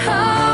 heart.